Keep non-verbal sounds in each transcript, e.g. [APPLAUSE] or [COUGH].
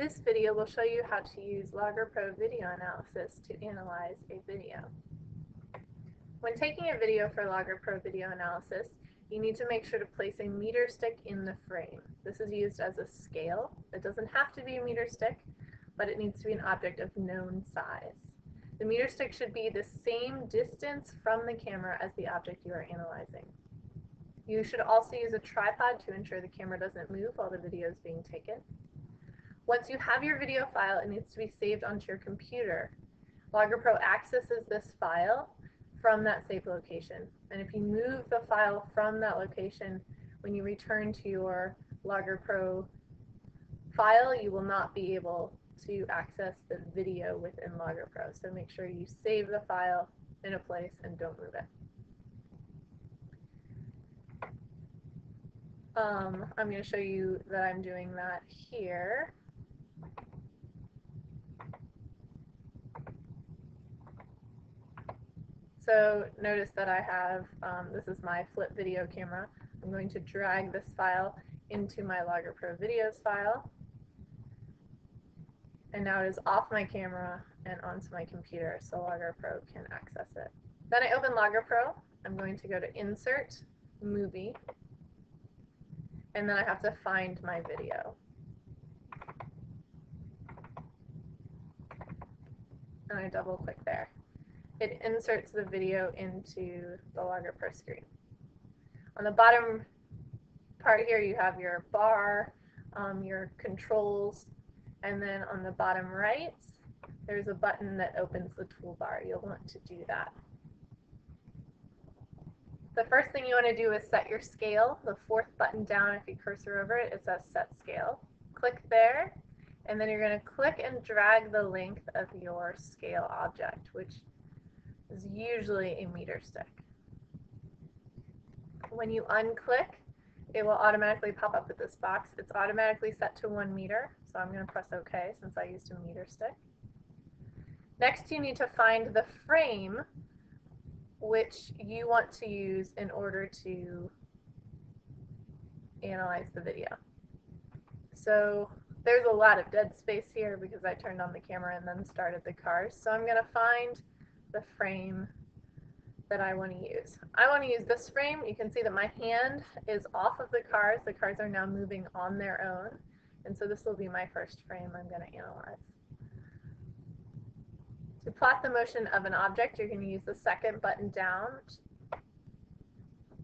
This video will show you how to use Logger Pro Video Analysis to analyze a video. When taking a video for Logger Pro Video Analysis, you need to make sure to place a meter stick in the frame. This is used as a scale. It doesn't have to be a meter stick, but it needs to be an object of known size. The meter stick should be the same distance from the camera as the object you are analyzing. You should also use a tripod to ensure the camera doesn't move while the video is being taken. Once you have your video file, it needs to be saved onto your computer. Logger Pro accesses this file from that saved location. And if you move the file from that location, when you return to your Logger Pro file, you will not be able to access the video within Logger Pro. So make sure you save the file in a place and don't move it. Um, I'm going to show you that I'm doing that here. So notice that I have, um, this is my flip video camera. I'm going to drag this file into my Logger Pro Videos file. And now it is off my camera and onto my computer so Logger Pro can access it. Then I open Logger Pro. I'm going to go to Insert, Movie, and then I have to find my video. And I double click there. It inserts the video into the Logger Pro screen. On the bottom part here you have your bar, um, your controls, and then on the bottom right there's a button that opens the toolbar. You'll want to do that. The first thing you want to do is set your scale. The fourth button down, if you cursor over it, it says set scale. Click there, and then you're going to click and drag the length of your scale object, which is usually a meter stick. When you unclick, it will automatically pop up with this box. It's automatically set to one meter, so I'm going to press OK since I used a meter stick. Next, you need to find the frame which you want to use in order to analyze the video. So there's a lot of dead space here because I turned on the camera and then started the cars. So I'm going to find the frame that I want to use. I want to use this frame. You can see that my hand is off of the cars. The cars are now moving on their own. And so this will be my first frame I'm going to analyze. To plot the motion of an object, you're going to use the second button down.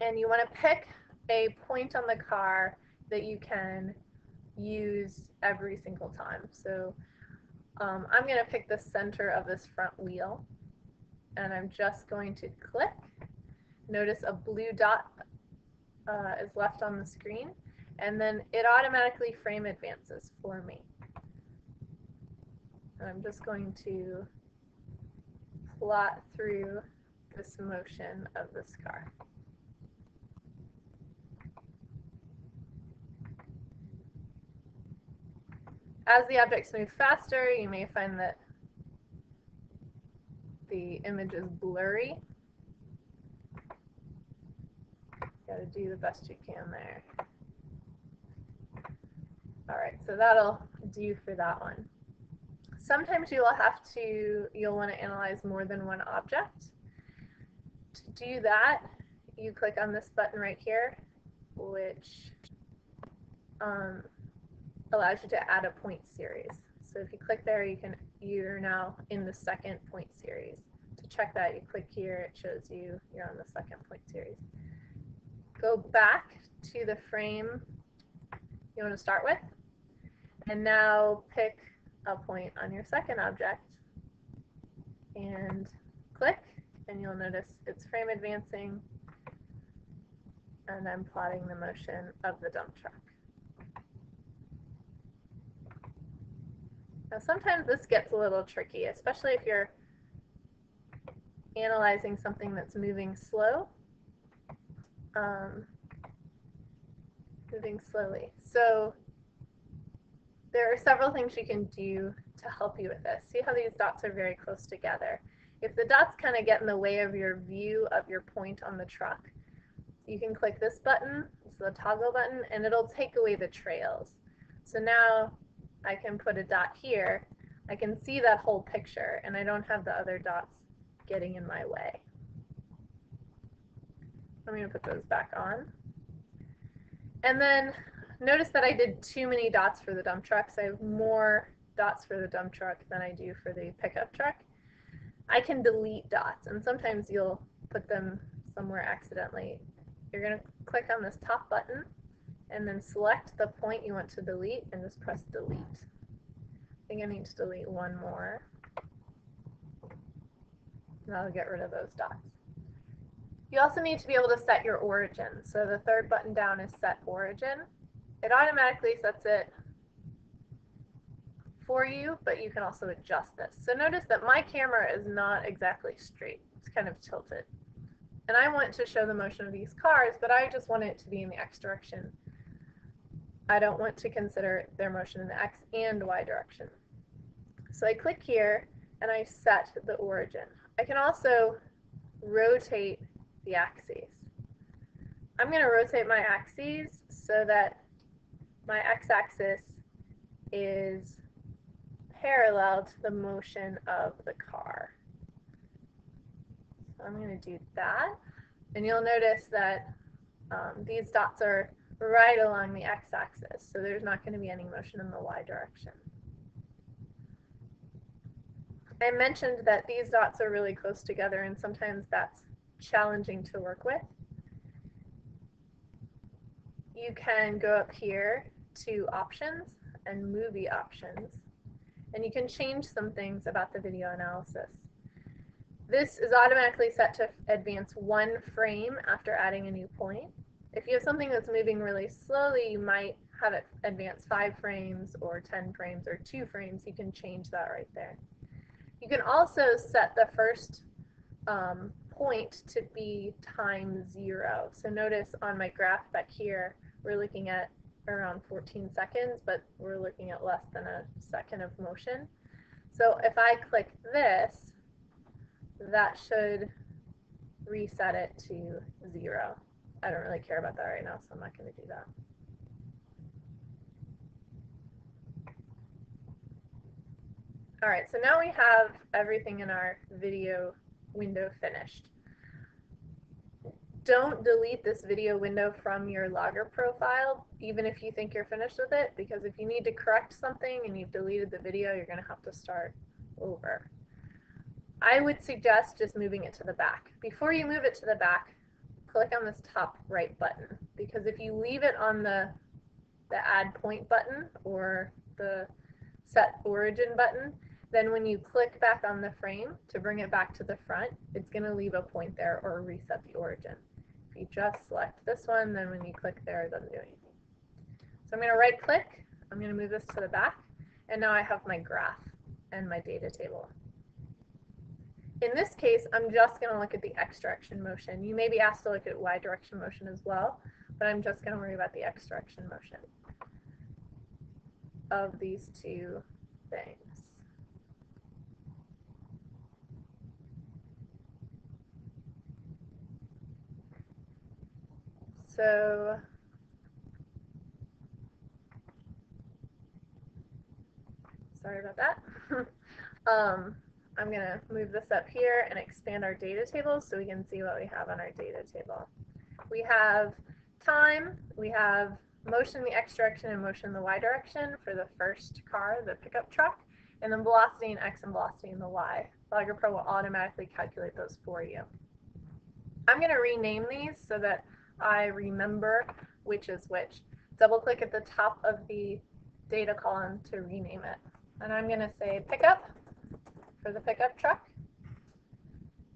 And you want to pick a point on the car that you can use every single time. So um, I'm going to pick the center of this front wheel. And I'm just going to click. Notice a blue dot uh, is left on the screen. And then it automatically frame advances for me. And I'm just going to plot through this motion of this car. As the objects move faster, you may find that the image is blurry. Got to do the best you can there. All right, so that'll do for that one. Sometimes you will have to, you'll want to analyze more than one object. To do that, you click on this button right here, which um, allows you to add a point series. So if you click there, you can you're now in the second point series. To check that, you click here, it shows you you're on the second point series. Go back to the frame you want to start with, and now pick a point on your second object and click and you'll notice it's frame advancing and I'm plotting the motion of the dump truck. Now sometimes this gets a little tricky, especially if you're analyzing something that's moving slow, um, moving slowly. So there are several things you can do to help you with this. See how these dots are very close together. If the dots kind of get in the way of your view of your point on the truck, you can click this button, it's the toggle button, and it'll take away the trails. So now I can put a dot here, I can see that whole picture and I don't have the other dots getting in my way. I'm going to put those back on. And then notice that I did too many dots for the dump truck, so I have more dots for the dump truck than I do for the pickup truck. I can delete dots, and sometimes you'll put them somewhere accidentally. You're going to click on this top button and then select the point you want to delete and just press delete. I think I need to delete one more. That'll get rid of those dots. You also need to be able to set your origin. So the third button down is set origin. It automatically sets it for you, but you can also adjust this. So notice that my camera is not exactly straight. It's kind of tilted. And I want to show the motion of these cars, but I just want it to be in the x direction. I don't want to consider their motion in the x and y direction. So I click here and I set the origin. I can also rotate the axes. I'm going to rotate my axes so that my x-axis is parallel to the motion of the car. So I'm going to do that. And you'll notice that um, these dots are right along the x-axis, so there's not going to be any motion in the y direction. I mentioned that these dots are really close together, and sometimes that's challenging to work with. You can go up here to options and movie options, and you can change some things about the video analysis. This is automatically set to advance one frame after adding a new point. If you have something that's moving really slowly, you might have it advance five frames or 10 frames or two frames. You can change that right there. You can also set the first um, point to be time zero. So notice on my graph back here, we're looking at around 14 seconds, but we're looking at less than a second of motion. So if I click this, that should reset it to zero. I don't really care about that right now, so I'm not going to do that. All right, so now we have everything in our video window finished. Don't delete this video window from your Logger Pro file, even if you think you're finished with it, because if you need to correct something and you've deleted the video, you're going to have to start over. I would suggest just moving it to the back. Before you move it to the back, click on this top right button, because if you leave it on the, the add point button or the set origin button, then when you click back on the frame to bring it back to the front, it's going to leave a point there or reset the origin. If you just select this one, then when you click there, it doesn't do anything. So I'm going to right click, I'm going to move this to the back, and now I have my graph and my data table. In this case, I'm just going to look at the x direction motion. You may be asked to look at y direction motion as well, but I'm just going to worry about the x direction motion of these two things. So sorry about that. [LAUGHS] um, I'm going to move this up here and expand our data table so we can see what we have on our data table. We have time, we have motion in the x direction and motion in the y direction for the first car, the pickup truck, and then velocity in x and velocity in the y. Logger Pro will automatically calculate those for you. I'm going to rename these so that I remember which is which. Double click at the top of the data column to rename it. And I'm going to say pickup for the pickup truck.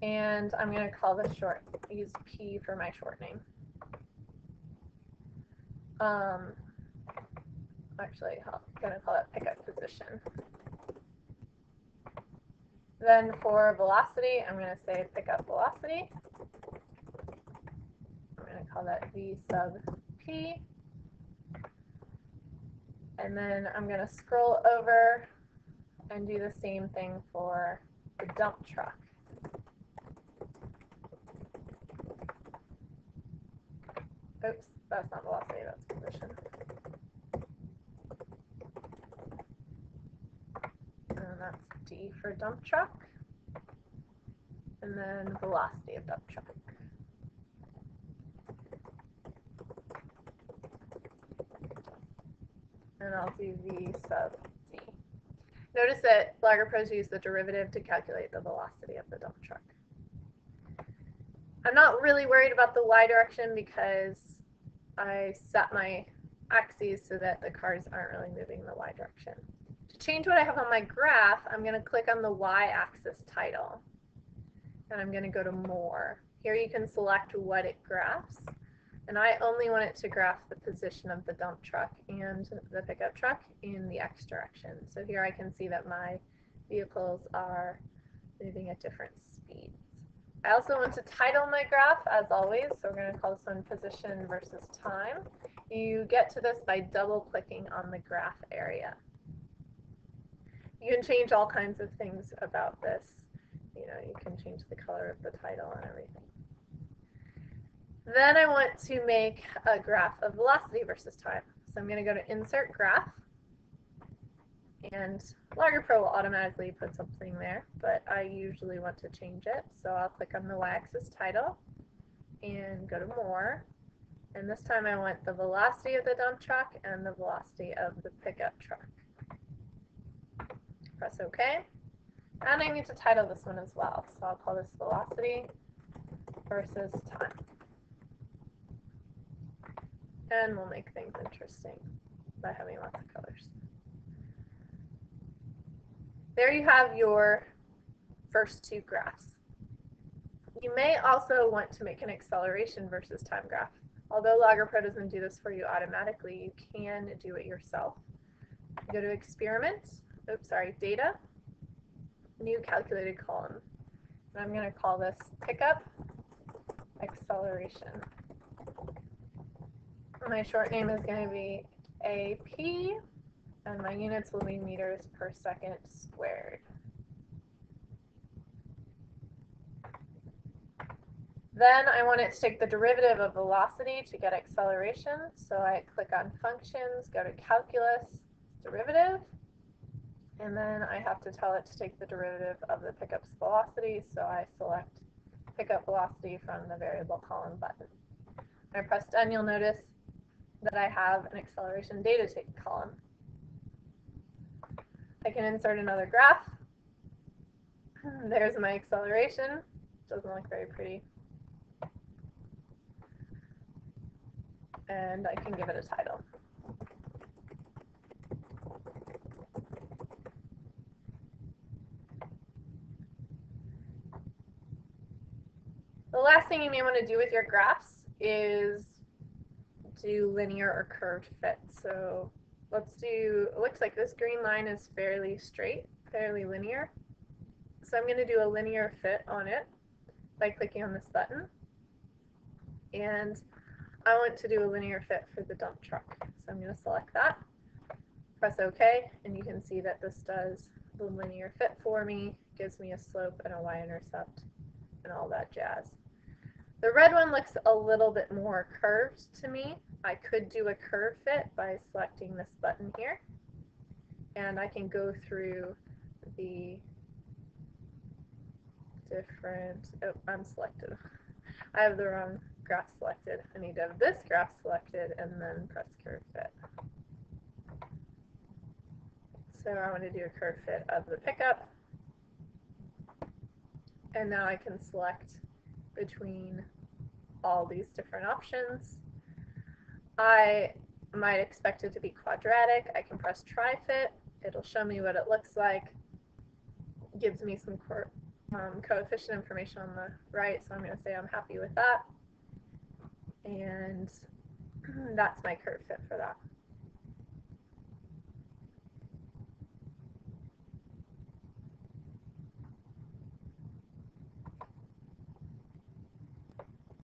And I'm going to call this short, use P for my short name. Um, actually, I'm going to call it pickup position. Then for velocity, I'm going to say pickup velocity I'm going to call that V sub P. And then I'm going to scroll over and do the same thing for the dump truck. Oops, that's not velocity, that's position. And that's D for dump truck. And then velocity of dump truck. And I'll do V sub. Notice that Logger Pros use the derivative to calculate the velocity of the dump truck. I'm not really worried about the y direction because I set my axes so that the cars aren't really moving in the y direction. To change what I have on my graph, I'm going to click on the y-axis title. And I'm going to go to more. Here you can select what it graphs. And I only want it to graph the position of the dump truck and the pickup truck in the x direction. So here I can see that my vehicles are moving at different speeds. I also want to title my graph as always, so we're going to call this one position versus time. You get to this by double clicking on the graph area. You can change all kinds of things about this. You know, you can change the color of the title and everything. Then I want to make a graph of velocity versus time. So I'm going to go to Insert Graph, and Logger Pro will automatically put something there, but I usually want to change it. So I'll click on the y-axis title and go to More. And this time I want the velocity of the dump truck and the velocity of the pickup truck. Press OK. And I need to title this one as well. So I'll call this velocity versus time. And we'll make things interesting by having lots of colors. There you have your first two graphs. You may also want to make an acceleration versus time graph. Although Logger Pro doesn't do this for you automatically, you can do it yourself. Go to Experiment, oops, sorry, Data, New Calculated Column. And I'm going to call this Pickup Acceleration. My short name is going to be AP, and my units will be meters per second squared. Then I want it to take the derivative of velocity to get acceleration. So I click on functions, go to calculus, derivative, and then I have to tell it to take the derivative of the pickup's velocity. So I select pickup velocity from the variable column button. When I press done, you'll notice that I have an acceleration data column. I can insert another graph. [CLEARS THROAT] There's my acceleration. Doesn't look very pretty. And I can give it a title. The last thing you may want to do with your graphs is do linear or curved fit. So let's do, it looks like this green line is fairly straight, fairly linear. So I'm going to do a linear fit on it by clicking on this button. And I want to do a linear fit for the dump truck. So I'm going to select that, press OK, and you can see that this does the linear fit for me, gives me a slope and a y-intercept and all that jazz. The red one looks a little bit more curved to me. I could do a curve fit by selecting this button here. And I can go through the different, oh, I'm selected. [LAUGHS] I have the wrong graph selected. I need to have this graph selected and then press curve fit. So I want to do a curve fit of the pickup. And now I can select between all these different options. I might expect it to be quadratic. I can press Try Fit. It'll show me what it looks like. gives me some um, coefficient information on the right, so I'm going to say I'm happy with that. And [CLEARS THROAT] that's my curve fit for that.